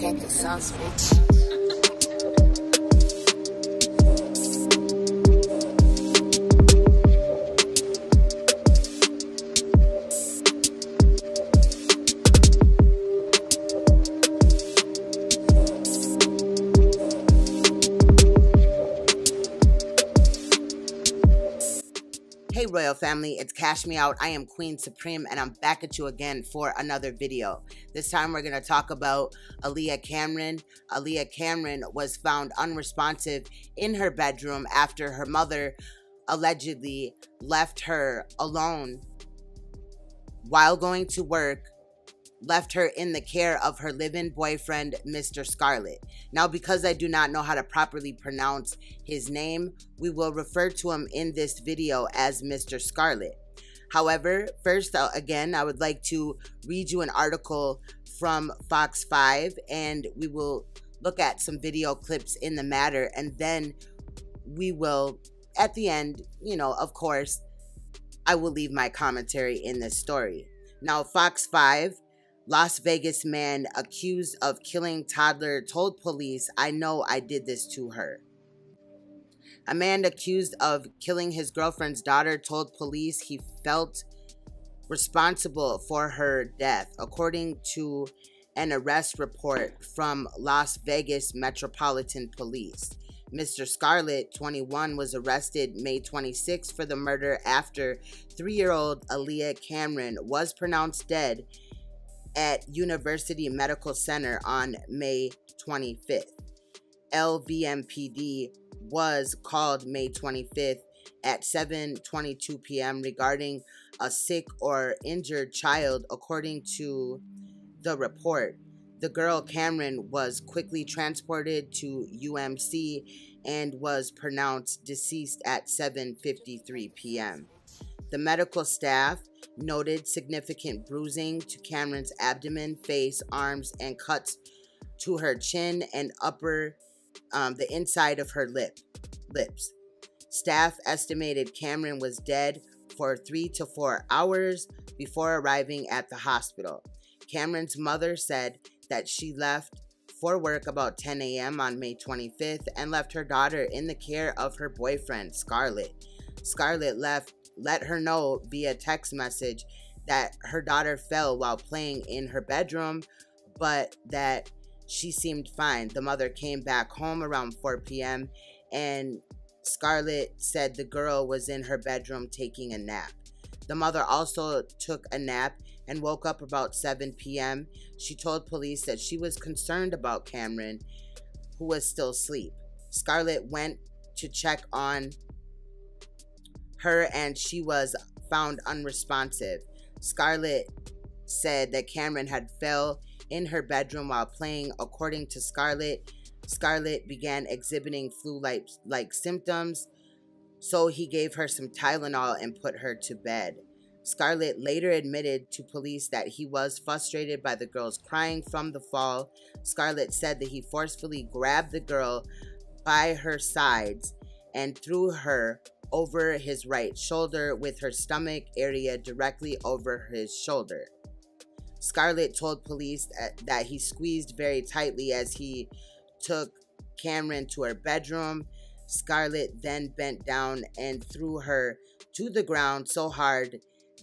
Get the sauce, bitch. Family, it's Cash Me Out. I am Queen Supreme and I'm back at you again for another video. This time we're going to talk about Aaliyah Cameron. Aaliyah Cameron was found unresponsive in her bedroom after her mother allegedly left her alone while going to work left her in the care of her live-in boyfriend, Mr. Scarlett. Now, because I do not know how to properly pronounce his name, we will refer to him in this video as Mr. Scarlett. However, first, uh, again, I would like to read you an article from Fox 5, and we will look at some video clips in the matter, and then we will, at the end, you know, of course, I will leave my commentary in this story. Now, Fox 5 Las Vegas man accused of killing toddler told police, I know I did this to her. A man accused of killing his girlfriend's daughter told police he felt responsible for her death, according to an arrest report from Las Vegas Metropolitan Police. Mr. Scarlett, 21, was arrested May 26 for the murder after three year old Aaliyah Cameron was pronounced dead at University Medical Center on May 25th. LVMPD was called May 25th at 7:22 p.m. regarding a sick or injured child according to the report. The girl Cameron was quickly transported to UMC and was pronounced deceased at 7:53 p.m. The medical staff noted significant bruising to Cameron's abdomen, face, arms, and cuts to her chin and upper, um, the inside of her lip, lips. Staff estimated Cameron was dead for three to four hours before arriving at the hospital. Cameron's mother said that she left for work about 10 a.m. on May 25th and left her daughter in the care of her boyfriend, Scarlett. Scarlett left let her know via text message that her daughter fell while playing in her bedroom, but that she seemed fine. The mother came back home around 4 p.m. and Scarlett said the girl was in her bedroom taking a nap. The mother also took a nap and woke up about 7 p.m. She told police that she was concerned about Cameron, who was still asleep. Scarlett went to check on her and she was found unresponsive. Scarlett said that Cameron had fell in her bedroom while playing. According to Scarlett, Scarlett began exhibiting flu-like like symptoms, so he gave her some Tylenol and put her to bed. Scarlett later admitted to police that he was frustrated by the girl's crying from the fall. Scarlett said that he forcefully grabbed the girl by her sides and threw her over his right shoulder with her stomach area directly over his shoulder. Scarlett told police that, he squeezed very tightly as he took Cameron to her bedroom. Scarlett then bent down and threw her to the ground so hard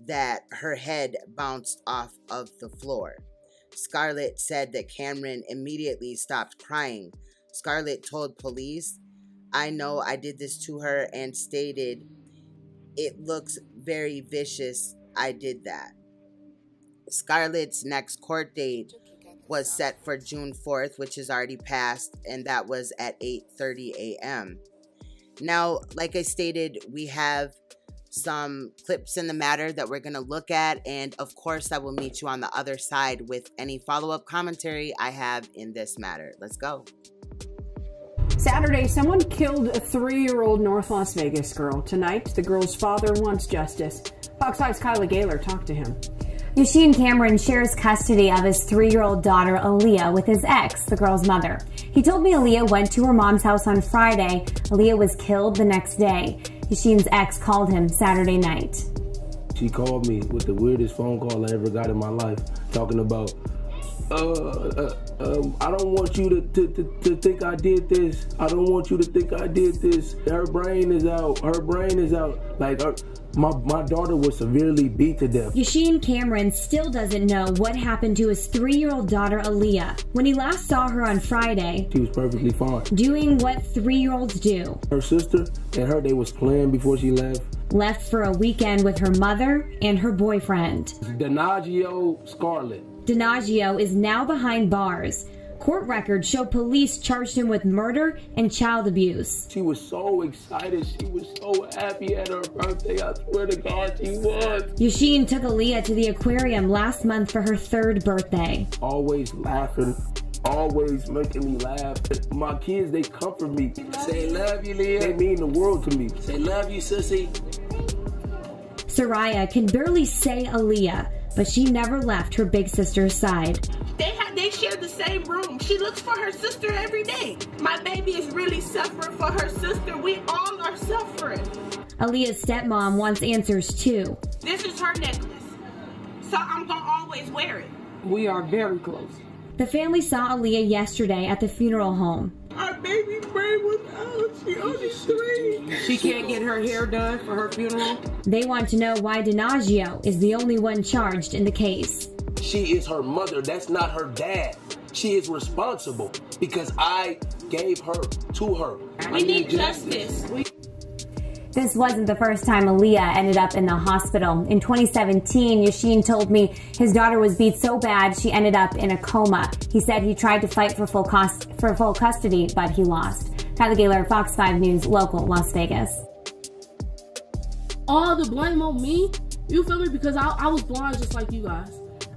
that her head bounced off of the floor. Scarlett said that Cameron immediately stopped crying. Scarlett told police I know I did this to her and stated, It looks very vicious. I did that. Scarlett's next court date was set for June 4th, which is already passed, and that was at 8:30 a.m. Now, like I stated, we have some clips in the matter that we're going to look at, and of course, I will meet you on the other side with any follow-up commentary I have in this matter. Let's go. Saturday, someone killed a three year old North Las Vegas girl. Tonight, the girl's father wants justice. Fox 5's Kyla Gaylor talked to him. Yasheen Cameron shares custody of his three year old daughter, Aaliyah, with his ex, the girl's mother. He told me Aaliyah went to her mom's house on Friday. Aaliyah was killed the next day. Yasheen's ex called him Saturday night. She called me with the weirdest phone call I ever got in my life, talking about, uh, uh Um, I don't want you to, to, to, to, think I did this. I don't want you to think I did this. Her brain is out. Her brain is out. Like, her, my, my daughter was severely beat to death. Yasheen Cameron still doesn't know what happened to his three year old daughter, Aaliyah. When he last saw her on Friday, she was perfectly fine. Doing what three year olds do. Her sister and her, they was playing before she left. Left for a weekend with her mother and her boyfriend. Denaggio Scarlett. Denaggio is now behind bars. Court records show police charged him with murder and child abuse. She was so excited. She was so happy at her birthday. I swear to God, she was. Yasheen took Aaliyah to the aquarium last month for her third birthday. Always laughing, always making me laugh. My kids, they comfort me. Say love you, Leah. They mean the world to me. Say love you, sissy. Soraya can barely say Aaliyah, but she never left her big sister's side. They have they share the same room. She looks for her sister every day. My baby is really suffering for her sister. We all are suffering. Aaliyah's stepmom wants answers too. This is her necklace. So I'm gonna always wear it. We are very close. The family saw Aaliyah yesterday at the funeral home. Our baby brain was out. She only three. She can't get her hair done for her funeral. They want to know why Denaggio is the only one charged in the case. She is her mother. That's not her dad. She is responsible because I gave her to her. We need justice. This wasn't the first time Aaliyah ended up in the hospital. In 2017, Yashin told me his daughter was beat so bad she ended up in a coma. He said he tried to fight for full cost for full custody, but he lost. Kyla Gaylor, Fox 5 News, local Las Vegas. All the blame on me? You feel me? Because I, I was blind just like you guys.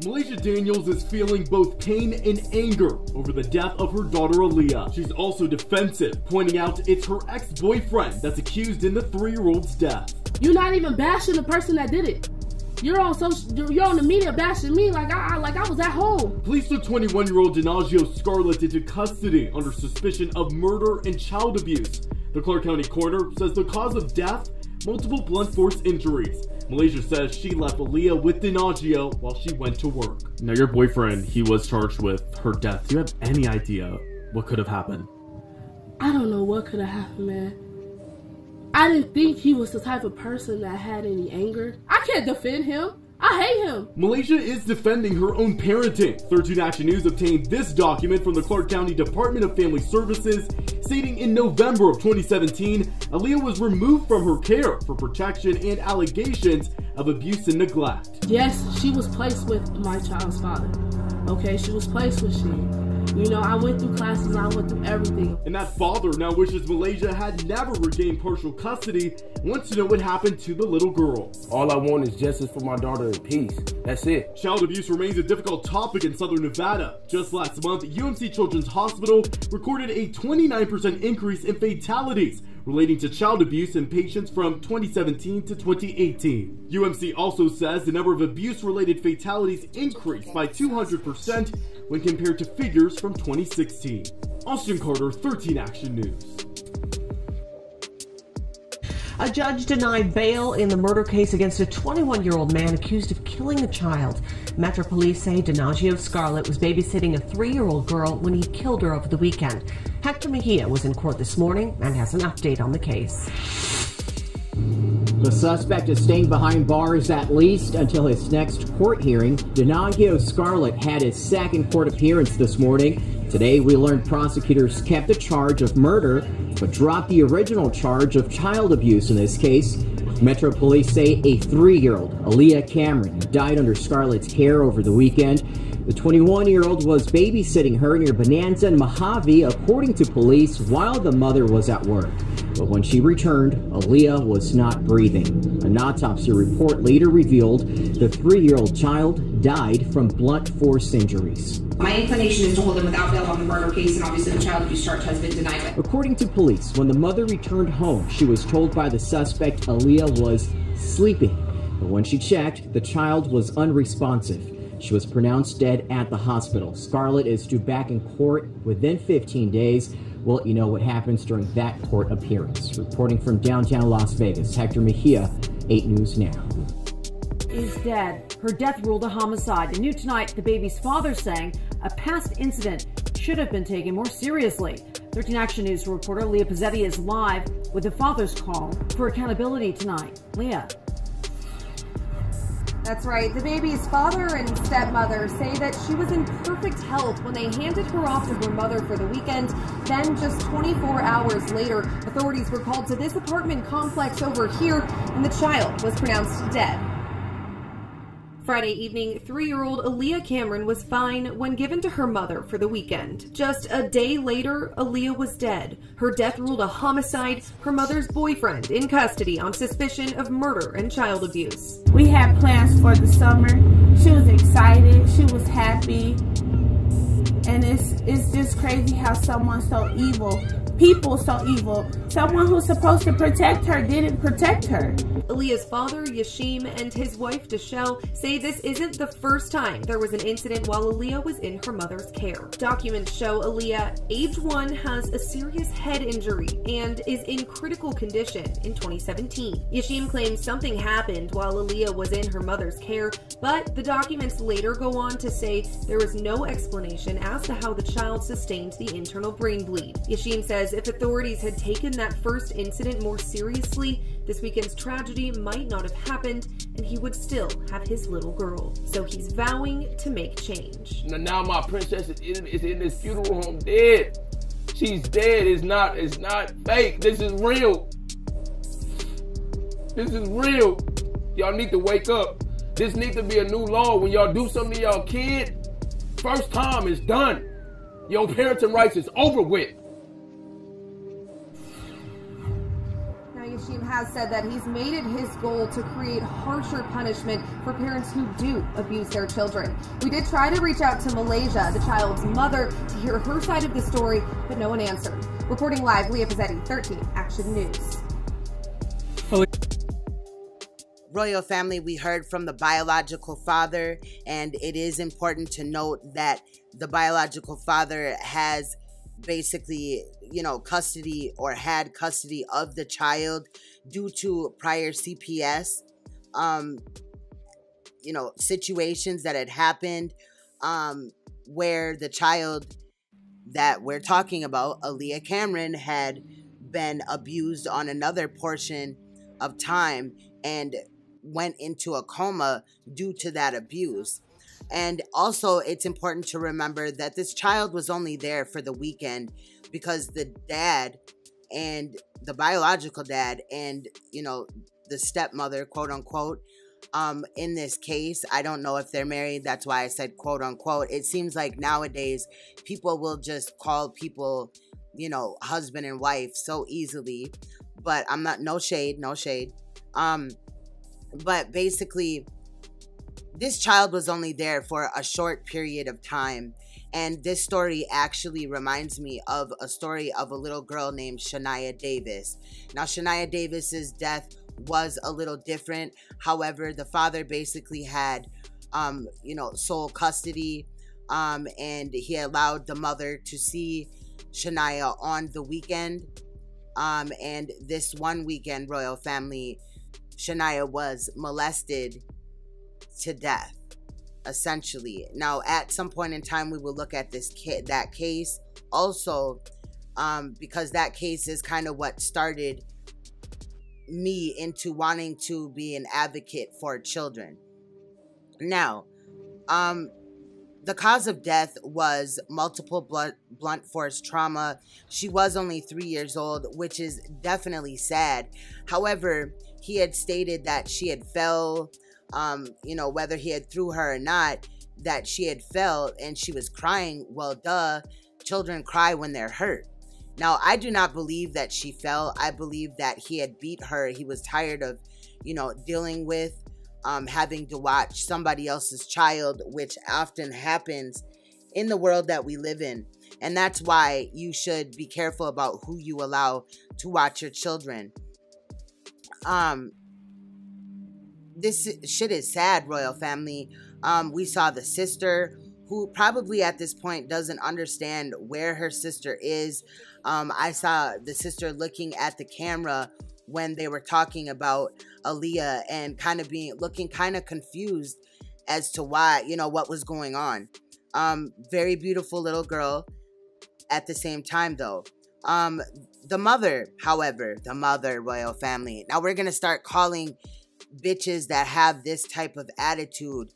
Malaysia Daniels is feeling both pain and anger over the death of her daughter Aaliyah. She's also defensive, pointing out it's her ex-boyfriend that's accused in the three-year-old's death. You're not even bashing the person that did it. You're on social, you're on the media bashing me like I, like I was at home. Police took 21-year-old Denaggio Scarlett into custody under suspicion of murder and child abuse. The Clark County coroner says the cause of death, multiple blunt force injuries. Malaysia says she left Aaliyah with Denaggio while she went to work. Now, your boyfriend, he was charged with her death. Do you have any idea what could have happened? I don't know what could have happened, man. I didn't think he was the type of person that had any anger. I can't defend him. I hate him. Malaysia is defending her own parenting. 13 Action News obtained this document from the Clark County Department of Family Services stating in November of 2017, Aaliyah was removed from her care for protection and allegations of abuse and neglect. Yes, she was placed with my child's father. Okay, she was placed with she. You know, I went through classes, I went through everything. And that father now wishes Malaysia had never regained partial custody wants to know what happened to the little girl. All I want is justice for my daughter and peace. That's it. Child abuse remains a difficult topic in southern Nevada. Just last month, UMC Children's Hospital recorded a 29% increase in fatalities relating to child abuse in patients from 2017 to 2018. UMC also says the number of abuse related fatalities increased by 200% when compared to figures from 2016. Austin Carter, 13 Action News. A judge denied bail in the murder case against a 21 year old man accused of killing a child. Metro police say Denaggio Scarlett was babysitting a three year old girl when he killed her over the weekend. Hector Mejia was in court this morning and has an update on the case. The suspect is staying behind bars at least until his next court hearing. Denaggio Scarlett had his second court appearance this morning. Today, we learned prosecutors kept the charge of murder, but dropped the original charge of child abuse in this case. Metro police say a three year old, Aaliyah Cameron, died under Scarlett's care over the weekend. The 21 year old was babysitting her near Bonanza and Mojave, according to police, while the mother was at work. But when she returned, Aaliyah was not breathing. An autopsy report later revealed the three year old child died from blunt force injuries. My inclination is to hold him without bail on the murder case, and obviously the child abuse charge has been denied. According to police, when the mother returned home, she was told by the suspect Aaliyah was sleeping. But when she checked, the child was unresponsive. She was pronounced dead at the hospital. Scarlett is due back in court within 15 days. We'll let you know what happens during that court appearance. Reporting from downtown Las Vegas, Hector Mejia, 8 News Now. Is dead. Her death ruled a homicide. And new tonight, the baby's father saying a past incident should have been taken more seriously. 13 Action News reporter Leah Pizzetti is live with the father's call for accountability tonight. Leah. That's right. The baby's father and stepmother say that she was in perfect health when they handed her off to her mother for the weekend. Then, just 24 hours later, authorities were called to this apartment complex over here, and the child was pronounced dead. Friday evening, three year old Aaliyah Cameron was fine when given to her mother for the weekend. Just a day later, Aaliyah was dead. Her death ruled a homicide, her mother's boyfriend in custody on suspicion of murder and child abuse. We had plans for the summer. She was excited, she was happy. And it's, it's just crazy how someone so evil people so evil. Someone who's supposed to protect her didn't protect her. Aaliyah's father, Yashim, and his wife, Deshelle, say this isn't the first time there was an incident while Aaliyah was in her mother's care. Documents show Aaliyah, age one, has a serious head injury and is in critical condition in 2017. Yashim claims something happened while Aaliyah was in her mother's care, but the documents later go on to say there was no explanation as to how the child sustained the internal brain bleed. Yashim says if authorities had taken that first incident more seriously, this weekend's tragedy might not have happened and he would still have his little girl. So he's vowing to make change. Now my princess is in, is in this funeral home dead. She's dead. It's not, it's not fake. This is real. This is real. Y'all need to wake up. This needs to be a new law. When y'all do something to y'all kid, first time is done. Your parenting rights is over with. Has said that he's made it his goal to create harsher punishment for parents who do abuse their children. We did try to reach out to Malaysia, the child's mother, to hear her side of the story, but no one answered. Reporting live, Leah Pizzetti, 13 Action News. Royal family, we heard from the biological father, and it is important to note that the biological father has basically, you know, custody or had custody of the child due to prior CPS, um, you know, situations that had happened um, where the child that we're talking about, Aaliyah Cameron, had been abused on another portion of time and went into a coma due to that abuse. And also, it's important to remember that this child was only there for the weekend because the dad and the biological dad and, you know, the stepmother, quote unquote, um, in this case, I don't know if they're married. That's why I said quote unquote. It seems like nowadays people will just call people, you know, husband and wife so easily. But I'm not, no shade, no shade. Um, but basically, this child was only there for a short period of time. And this story actually reminds me of a story of a little girl named Shaniya Davis. Now, Shaniya Davis's death was a little different. However, the father basically had, um, you know, sole custody, um, and he allowed the mother to see Shaniya on the weekend. Um, and this one weekend, royal family, Shaniya was molested to death essentially now at some point in time we will look at this kid that case also um because that case is kind of what started me into wanting to be an advocate for children now um the cause of death was multiple blunt, blunt force trauma. She was only three years old, which is definitely sad. However, he had stated that she had fell um, you know, whether he had threw her or not, that she had fell and she was crying. Well, duh, children cry when they're hurt. Now, I do not believe that she fell. I believe that he had beat her. He was tired of, you know, dealing with um, having to watch somebody else's child, which often happens in the world that we live in. And that's why you should be careful about who you allow to watch your children. Um, this shit is sad, royal family. Um, we saw the sister who probably at this point doesn't understand where her sister is. Um, I saw the sister looking at the camera when they were talking about Aaliyah and kind of being looking kind of confused as to why, you know, what was going on. Um, very beautiful little girl at the same time, though. Um, the mother, however, the mother royal family. Now we're gonna start calling bitches that have this type of attitude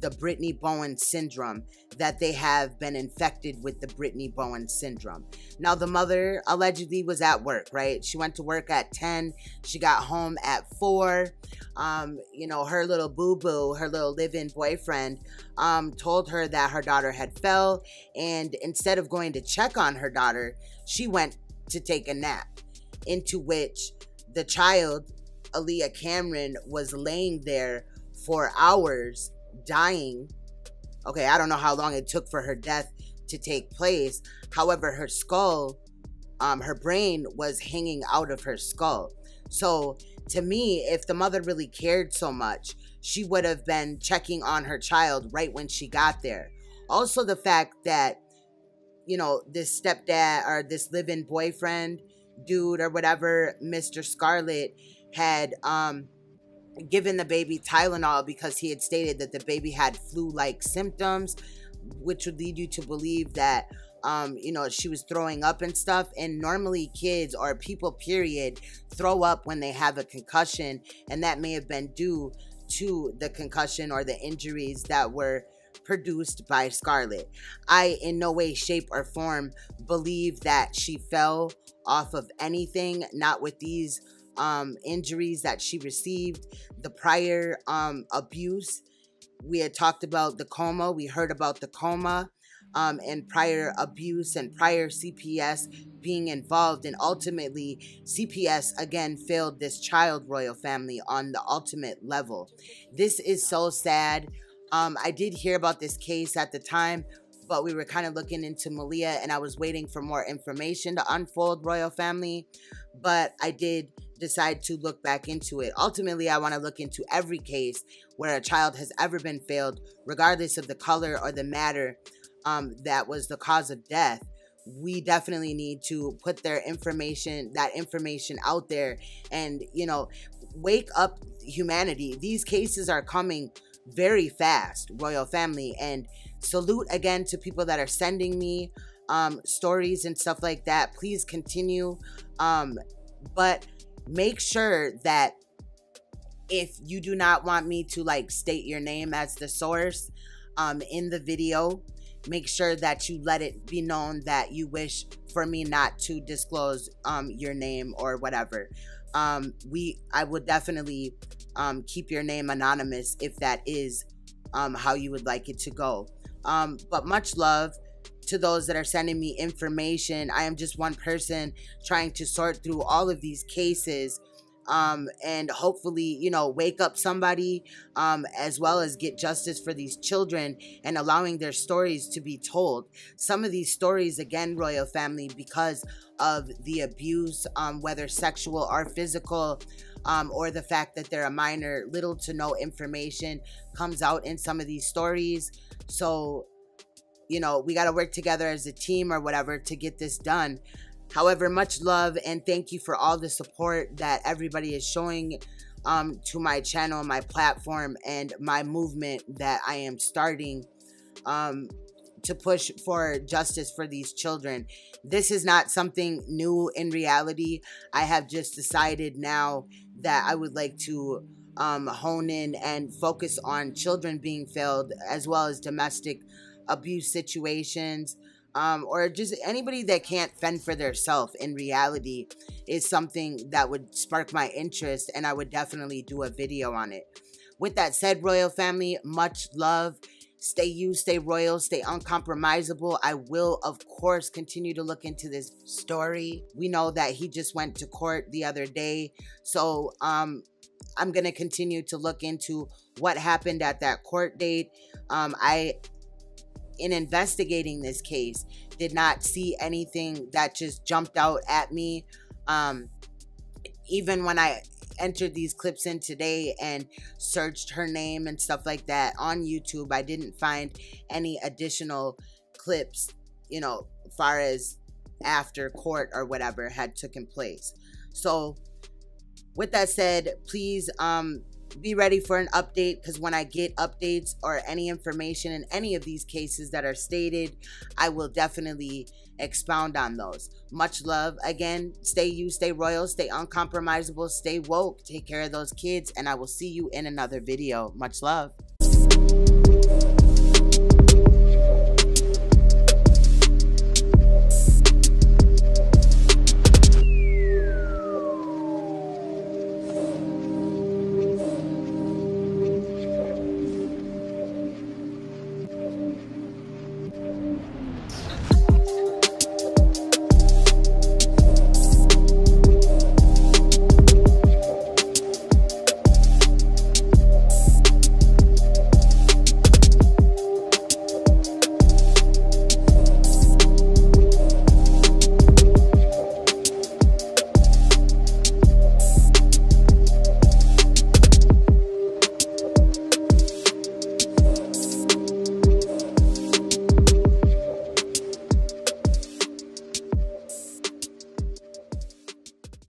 the Brittany Bowens syndrome, that they have been infected with the Brittany Bowens syndrome. Now, the mother allegedly was at work, right? She went to work at 10, she got home at 4. Um, you know, her little boo boo, her little live in boyfriend, um, told her that her daughter had fell. And instead of going to check on her daughter, she went to take a nap, into which the child, Aaliyah Cameron, was laying there for hours dying. Okay, I don't know how long it took for her death to take place. However, her skull, um, her brain was hanging out of her skull. So to me, if the mother really cared so much, she would have been checking on her child right when she got there. Also, the fact that, you know, this stepdad or this live in boyfriend dude or whatever, Mr. Scarlett, had um, given the baby Tylenol because he had stated that the baby had flu-like symptoms, which would lead you to believe that um, you know, she was throwing up and stuff. And normally, kids or people, period, throw up when they have a concussion, and that may have been due to the concussion or the injuries that were produced by Scarlett. I, in no way, shape, or form, believe that she fell off of anything, not with these um, injuries that she received, the prior um, abuse. We had talked about the coma. We heard about the coma um, and prior abuse and prior CPS being involved. And ultimately, CPS again failed this child royal family on the ultimate level. This is so sad. Um, I did hear about this case at the time, but we were kind of looking into Maleah and I was waiting for more information to unfold royal family. But I did decide to look back into it. Ultimately, I want to look into every case where a child has ever been failed, regardless of the color or the matter um, that was the cause of death. We definitely need to put their information, that information out there and, you know, wake up humanity. These cases are coming very fast, royal family. And salute again to people that are sending me um, stories and stuff like that. Please continue. Um, but make sure that if you do not want me to like state your name as the source um, in the video, make sure that you let it be known that you wish for me not to disclose um, your name or whatever. Um, we, I would definitely um, keep your name anonymous if that is um, how you would like it to go. Um, but much love to those that are sending me information. I am just one person trying to sort through all of these cases um, and hopefully, you know, wake up somebody um, as well as get justice for these children and allowing their stories to be told. Some of these stories, again, royal family, because of the abuse, um, whether sexual or physical, um, or the fact that they're a minor, little to no information comes out in some of these stories. So you know, we got to work together as a team or whatever to get this done. However, much love and thank you for all the support that everybody is showing um, to my channel, my platform, and my movement that I am starting um, to push for justice for these children. This is not something new in reality. I have just decided now that I would like to um, hone in and focus on children being failed as well as domestic abuse situations, um, or just anybody that can't fend for themselves in reality is something that would spark my interest, and I would definitely do a video on it. With that said, Royal Family, much love. Stay you, stay royal, stay uncompromisable. I will, of course, continue to look into this story. We know that he just went to court the other day. So, um, I'm going to continue to look into what happened at that court date. Um, I in investigating this case did not see anything that just jumped out at me. Um, even when i entered these clips in today and searched her name and stuff like that on youtube i didn't find any additional clips you know far as after court or whatever had taken place. So with that said please um be ready for an update because when I get updates or any information in any of these cases that are stated, I will definitely expound on those. Much love. Again, stay you, stay royal, stay uncompromisable, stay woke, take care of those kids, and I will see you in another video. Much love.